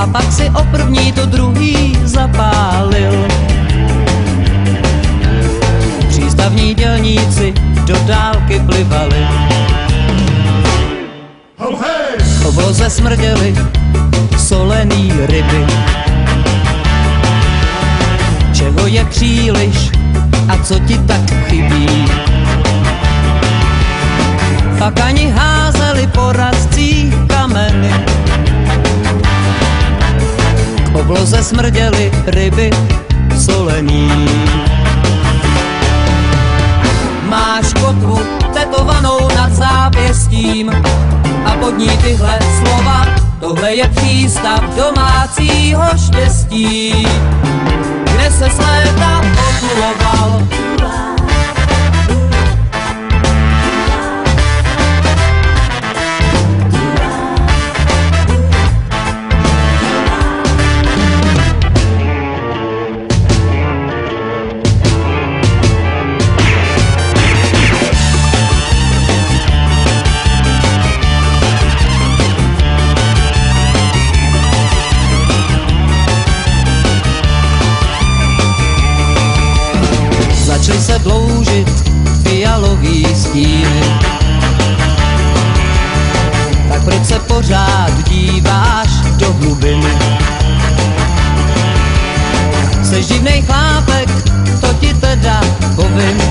A pak si o první to druhý zapálil. Přístavní dělníci do dálky plivali. V obloze smrděly solený ryby. Čeho je příliš a co ti tak chybí? Pak ani házeli poradcí kameny. Smrděly ryby solený. Máš kotvu tetovanou nad zápěstím a pod ní tyhle slova. Tohle je přístav domácího štěstí, kde se s léta se dloužit fialový stíny. Tak proč se pořád díváš do hlubiny? Jsi divnej chlápek, to ti teda povím.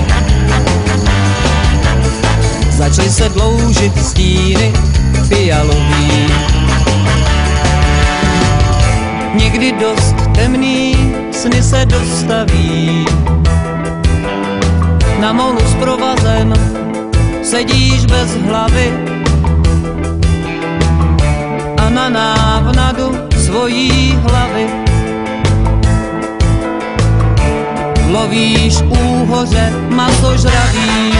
Začaly se dloužit stíny fialový. Někdy dost temný sny se dostaví na molu s provazem sedíš bez hlavy. A na návnadu svojí hlavy. Lovíš úhoře masožraví.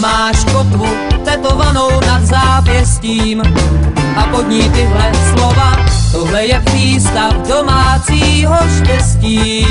Máš kotvu tetovanou nad zápěstím a pod ní tyhle slova. Tohle je přístav domácího štěstí,